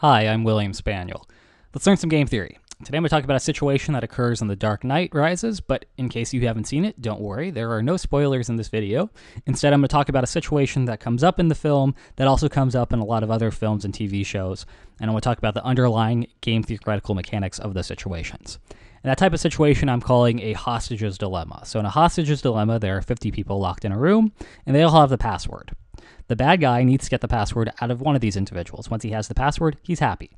Hi, I'm William Spaniel. Let's learn some game theory. Today I'm going to talk about a situation that occurs in The Dark Knight Rises, but in case you haven't seen it, don't worry, there are no spoilers in this video. Instead, I'm going to talk about a situation that comes up in the film that also comes up in a lot of other films and TV shows, and I'm going to talk about the underlying game theoretical mechanics of the situations. And that type of situation I'm calling a hostage's dilemma. So in a hostage's dilemma, there are 50 people locked in a room, and they all have the password. The bad guy needs to get the password out of one of these individuals. Once he has the password, he's happy.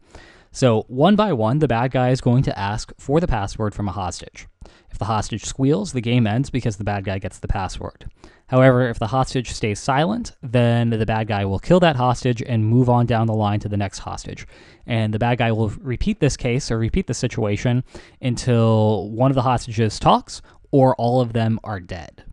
So, one by one, the bad guy is going to ask for the password from a hostage. If the hostage squeals, the game ends because the bad guy gets the password. However, if the hostage stays silent, then the bad guy will kill that hostage and move on down the line to the next hostage. And the bad guy will repeat this case or repeat the situation until one of the hostages talks or all of them are dead.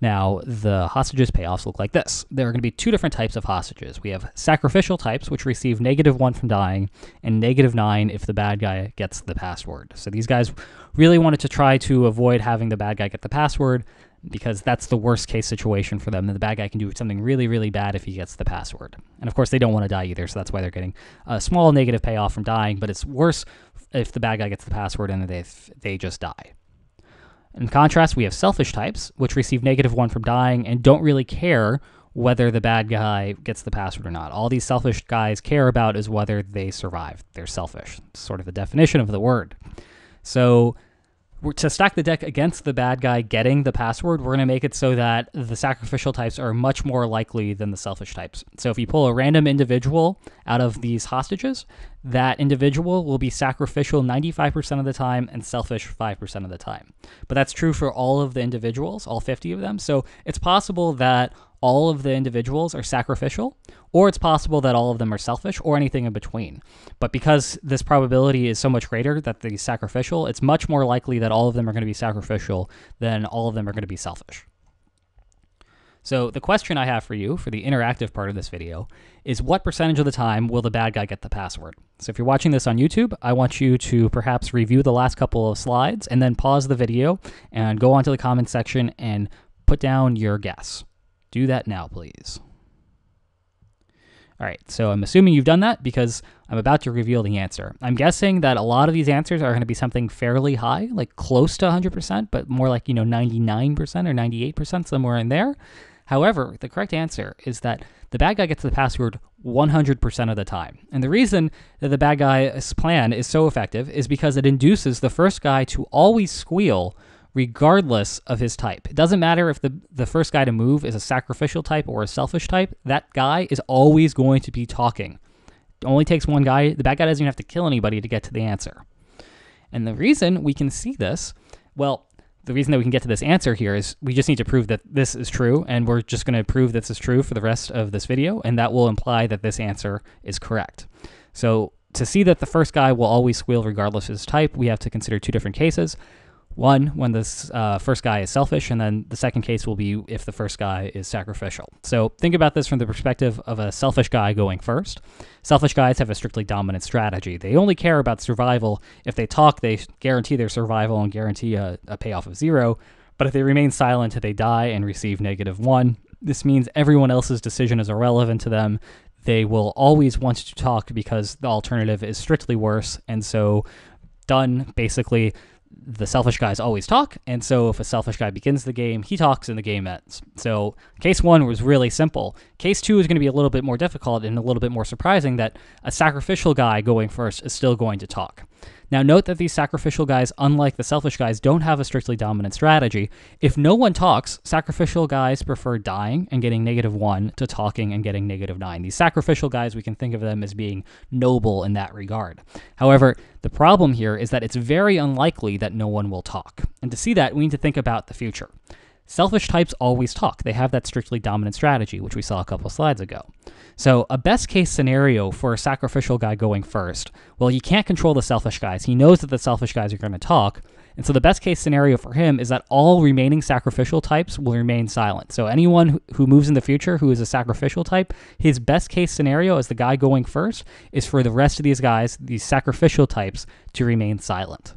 Now, the hostages' payoffs look like this. There are going to be two different types of hostages. We have sacrificial types, which receive negative one from dying, and negative nine if the bad guy gets the password. So these guys really wanted to try to avoid having the bad guy get the password because that's the worst case situation for them. And the bad guy can do something really, really bad if he gets the password. And of course, they don't want to die either, so that's why they're getting a small negative payoff from dying, but it's worse if the bad guy gets the password and they, they just die. In contrast, we have selfish types, which receive negative one from dying and don't really care whether the bad guy gets the password or not. All these selfish guys care about is whether they survive. They're selfish. It's sort of the definition of the word. So to stack the deck against the bad guy getting the password, we're going to make it so that the sacrificial types are much more likely than the selfish types. So if you pull a random individual out of these hostages, that individual will be sacrificial 95% of the time and selfish 5% of the time. But that's true for all of the individuals, all 50 of them. So it's possible that all of the individuals are sacrificial, or it's possible that all of them are selfish, or anything in between. But because this probability is so much greater that the sacrificial, it's much more likely that all of them are going to be sacrificial than all of them are going to be selfish. So the question I have for you for the interactive part of this video is what percentage of the time will the bad guy get the password? So if you're watching this on YouTube, I want you to perhaps review the last couple of slides and then pause the video and go onto the comment section and put down your guess. Do that now, please. All right, so I'm assuming you've done that because I'm about to reveal the answer. I'm guessing that a lot of these answers are going to be something fairly high, like close to 100%, but more like, you know, 99% or 98%, somewhere in there. However, the correct answer is that the bad guy gets the password 100% of the time. And the reason that the bad guy's plan is so effective is because it induces the first guy to always squeal regardless of his type. It doesn't matter if the, the first guy to move is a sacrificial type or a selfish type, that guy is always going to be talking. It only takes one guy. The bad guy doesn't even have to kill anybody to get to the answer. And the reason we can see this, well, the reason that we can get to this answer here is we just need to prove that this is true, and we're just going to prove this is true for the rest of this video, and that will imply that this answer is correct. So to see that the first guy will always squeal regardless of his type, we have to consider two different cases. One, when this uh, first guy is selfish, and then the second case will be if the first guy is sacrificial. So think about this from the perspective of a selfish guy going first. Selfish guys have a strictly dominant strategy. They only care about survival. If they talk, they guarantee their survival and guarantee a, a payoff of zero. But if they remain silent, they die and receive negative one. This means everyone else's decision is irrelevant to them. They will always want to talk because the alternative is strictly worse. And so, done basically the selfish guys always talk, and so if a selfish guy begins the game, he talks and the game ends. So case one was really simple. Case two is going to be a little bit more difficult and a little bit more surprising that a sacrificial guy going first is still going to talk. Now, note that these sacrificial guys, unlike the selfish guys, don't have a strictly dominant strategy. If no one talks, sacrificial guys prefer dying and getting negative one to talking and getting negative nine. These sacrificial guys, we can think of them as being noble in that regard. However, the problem here is that it's very unlikely that no one will talk. And to see that, we need to think about the future. Selfish types always talk. They have that strictly dominant strategy, which we saw a couple slides ago. So, a best case scenario for a sacrificial guy going first, well, he can't control the selfish guys. He knows that the selfish guys are going to talk. And so, the best case scenario for him is that all remaining sacrificial types will remain silent. So, anyone who moves in the future who is a sacrificial type, his best case scenario as the guy going first is for the rest of these guys, these sacrificial types, to remain silent.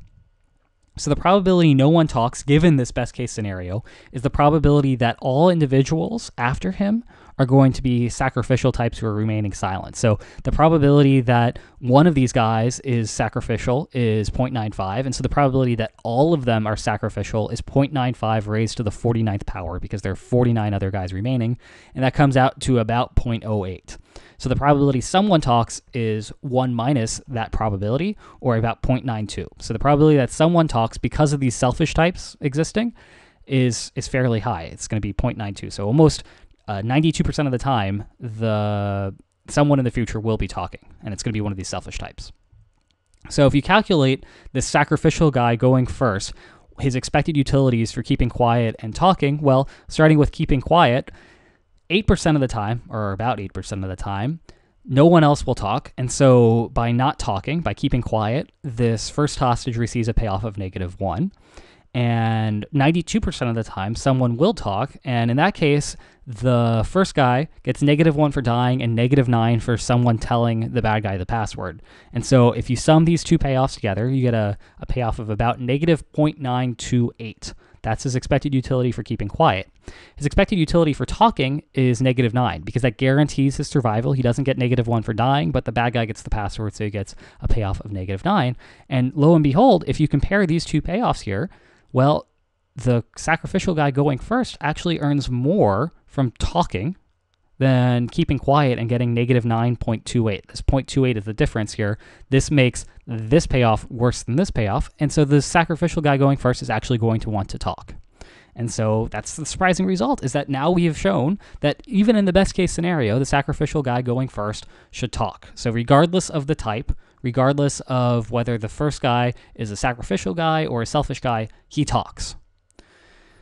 So the probability no one talks, given this best case scenario, is the probability that all individuals after him are going to be sacrificial types who are remaining silent. So the probability that one of these guys is sacrificial is 0.95, and so the probability that all of them are sacrificial is 0.95 raised to the 49th power because there are 49 other guys remaining, and that comes out to about 0.08. So the probability someone talks is 1 minus that probability, or about 0.92. So the probability that someone talks because of these selfish types existing is is fairly high. It's going to be 0.92. So almost uh, 92% of the time, the someone in the future will be talking, and it's going to be one of these selfish types. So if you calculate this sacrificial guy going first, his expected utilities for keeping quiet and talking, well, starting with keeping quiet, 8% of the time, or about 8% of the time, no one else will talk. And so by not talking, by keeping quiet, this first hostage receives a payoff of negative one. And 92% of the time, someone will talk. And in that case, the first guy gets negative one for dying and negative nine for someone telling the bad guy the password. And so if you sum these two payoffs together, you get a, a payoff of about negative 0.928. That's his expected utility for keeping quiet. His expected utility for talking is negative 9 because that guarantees his survival. He doesn't get negative 1 for dying, but the bad guy gets the password, so he gets a payoff of negative 9. And lo and behold, if you compare these two payoffs here, well, the sacrificial guy going first actually earns more from talking than keeping quiet and getting negative 9.28. This 0.28 is the difference here. This makes this payoff worse than this payoff. And so the sacrificial guy going first is actually going to want to talk. And so that's the surprising result is that now we have shown that even in the best case scenario, the sacrificial guy going first should talk. So regardless of the type, regardless of whether the first guy is a sacrificial guy or a selfish guy, he talks.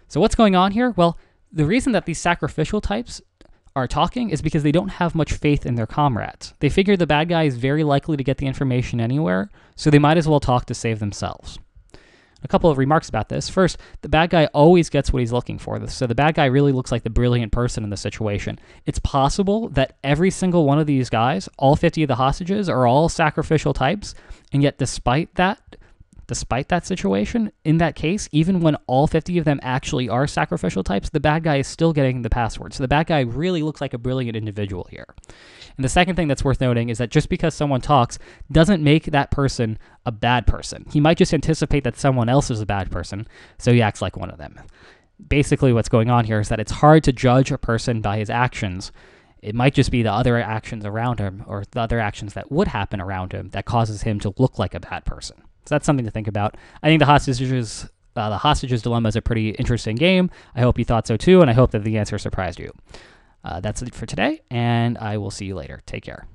So what's going on here? Well, the reason that these sacrificial types are talking is because they don't have much faith in their comrades. They figure the bad guy is very likely to get the information anywhere, so they might as well talk to save themselves. A couple of remarks about this. First, the bad guy always gets what he's looking for. So the bad guy really looks like the brilliant person in the situation. It's possible that every single one of these guys, all 50 of the hostages, are all sacrificial types, and yet despite that, Despite that situation, in that case, even when all 50 of them actually are sacrificial types, the bad guy is still getting the password. So the bad guy really looks like a brilliant individual here. And the second thing that's worth noting is that just because someone talks doesn't make that person a bad person. He might just anticipate that someone else is a bad person, so he acts like one of them. Basically, what's going on here is that it's hard to judge a person by his actions. It might just be the other actions around him or the other actions that would happen around him that causes him to look like a bad person. So that's something to think about. I think the hostages, uh, the hostages dilemma is a pretty interesting game. I hope you thought so too, and I hope that the answer surprised you. Uh, that's it for today, and I will see you later. Take care.